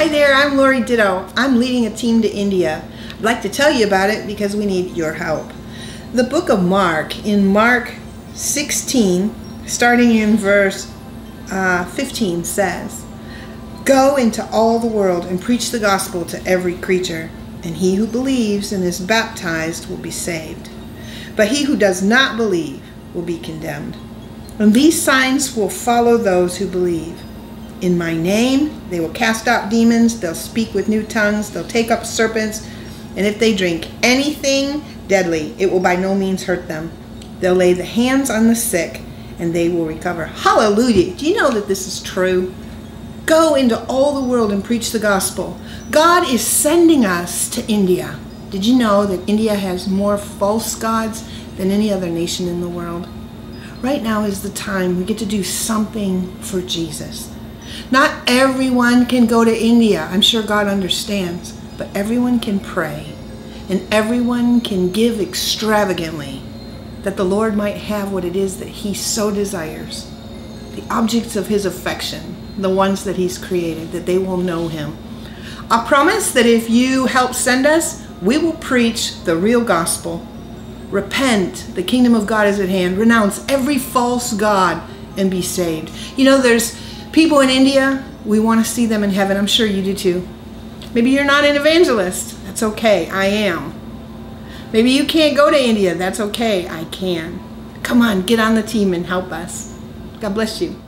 Hi there, I'm Laurie Ditto. I'm leading a team to India. I'd like to tell you about it because we need your help. The book of Mark, in Mark 16, starting in verse uh, 15, says, Go into all the world and preach the gospel to every creature, and he who believes and is baptized will be saved. But he who does not believe will be condemned. And these signs will follow those who believe. In my name, they will cast out demons, they'll speak with new tongues, they'll take up serpents, and if they drink anything deadly, it will by no means hurt them. They'll lay the hands on the sick, and they will recover. Hallelujah! Do you know that this is true? Go into all the world and preach the gospel. God is sending us to India. Did you know that India has more false gods than any other nation in the world? Right now is the time we get to do something for Jesus. Not everyone can go to India. I'm sure God understands. But everyone can pray. And everyone can give extravagantly that the Lord might have what it is that he so desires. The objects of his affection, the ones that he's created, that they will know him. I promise that if you help send us, we will preach the real gospel. Repent, the kingdom of God is at hand. Renounce every false God and be saved. You know, there's people in India, we want to see them in heaven. I'm sure you do too. Maybe you're not an evangelist. That's okay. I am. Maybe you can't go to India. That's okay. I can. Come on, get on the team and help us. God bless you.